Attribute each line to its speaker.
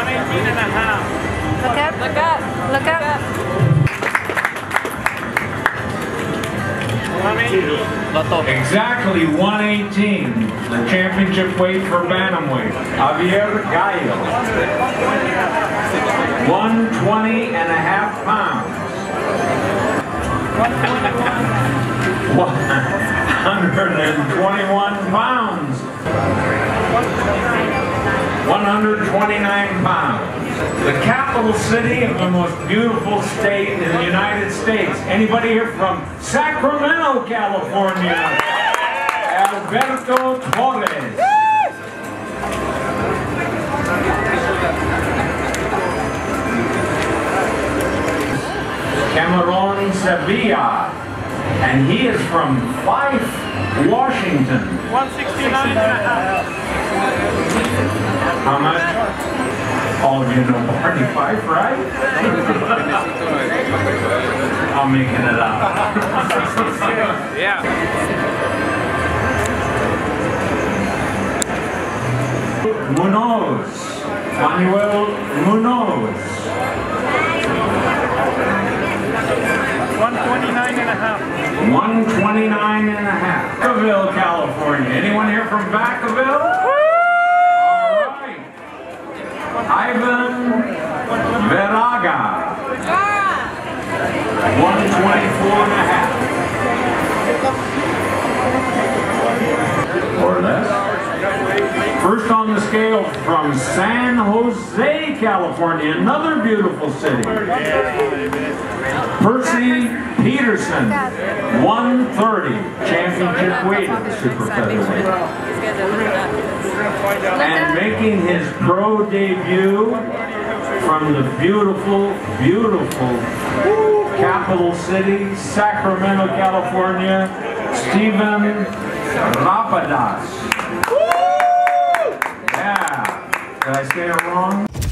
Speaker 1: 118 and a half.
Speaker 2: Look up. Look up. Look up.
Speaker 1: 118.
Speaker 3: Exactly 118, the championship weight for bantamweight. Javier Gallo. 120 and a half pounds. 121 pounds. 129 pounds. The capital city of the most beautiful state in the United States. Anybody here from Sacramento, California? Alberto Torres. Cameron Sevilla. And he is from Fife, Washington.
Speaker 1: 169 and a half.
Speaker 3: How much? All of you know Barney Fife, right? I'm making it up.
Speaker 1: Yeah.
Speaker 3: Munoz. Manuel Munoz.
Speaker 1: 129 and a half.
Speaker 3: 129 and a half. Vacaville, California. Anyone here from Vacaville? All right. Ivan Vergara. First on the scale from San Jose, California, another beautiful city. Percy Peterson, 130, championship weight super featherweight. And making his pro debut from the beautiful, beautiful capital city, Sacramento, California, Steven Rapadas. Did I say it wrong?